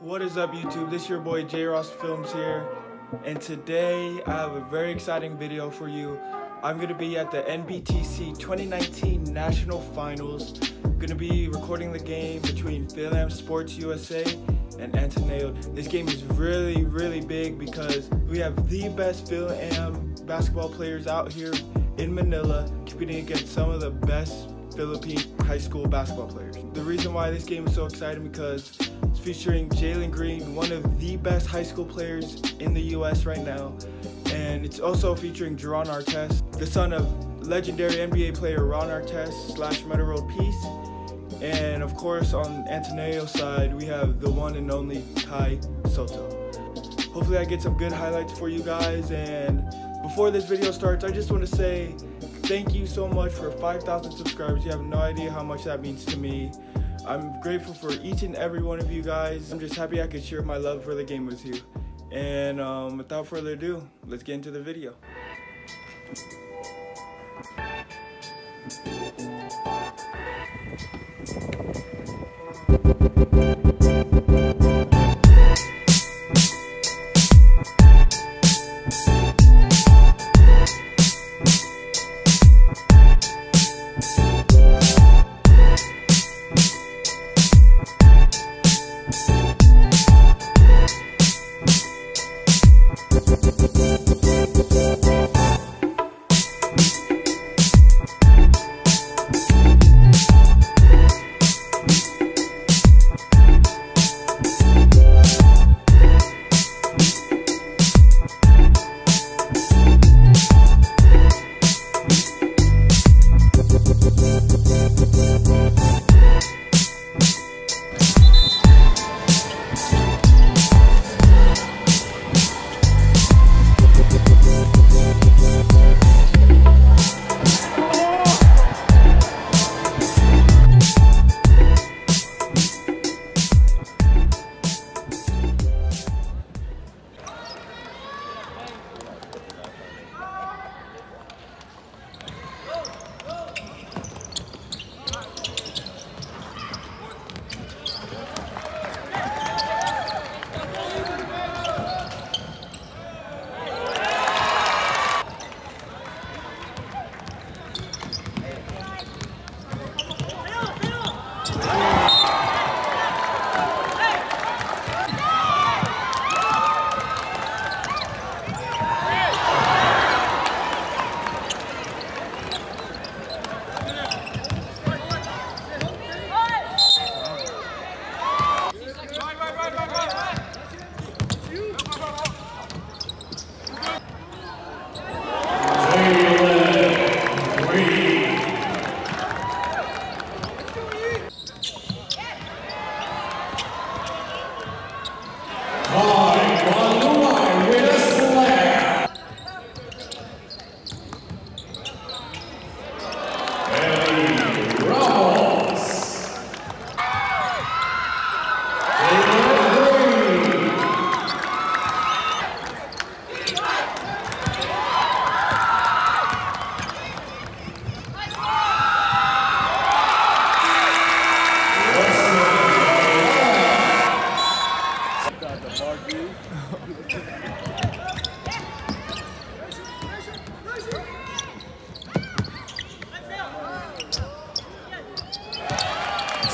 What is up YouTube? This is your boy J Ross Films here and today I have a very exciting video for you. I'm going to be at the NBTC 2019 National Finals. I'm going to be recording the game between Fil-Am Sports USA and Ateneo. This game is really really big because we have the best Fil-Am basketball players out here in Manila competing against some of the best Philippine high school basketball players. The reason why this game is so exciting because featuring Jalen Green, one of the best high school players in the US right now. And it's also featuring Jaron Artest, the son of legendary NBA player Ron Artest slash Metta World Peace. And of course on Ateneo's side, we have the one and only Kai Sotto. Hopefully I get some good highlights for you guys. And before this video starts, I just want to say Thank you so much for 5,000 subscribers. You have no idea how much that means to me. I'm grateful for each and every one of you guys. I'm just happy I could share my love for the game with you. And um, without further ado, let's get into the video.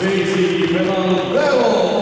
Daisy Fernando Belo.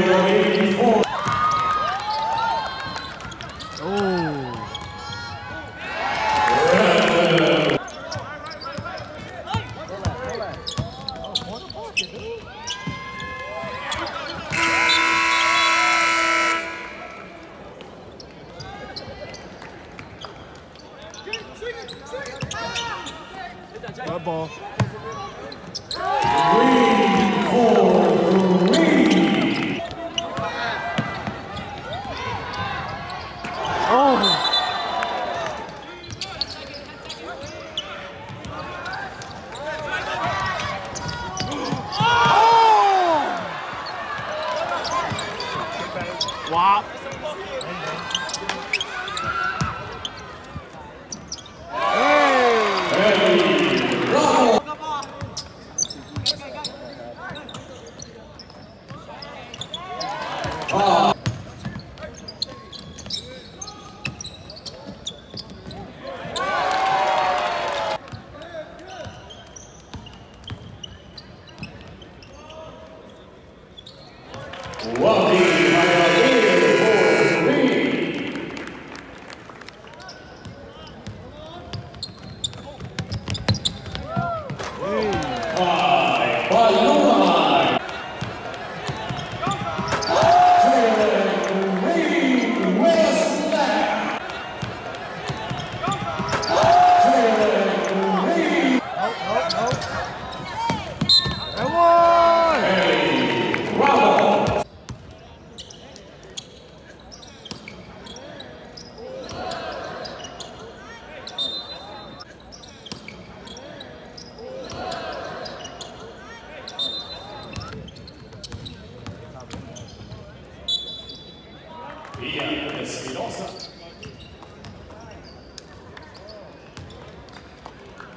Ball. Wow.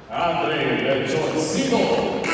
Andrei Leoncino.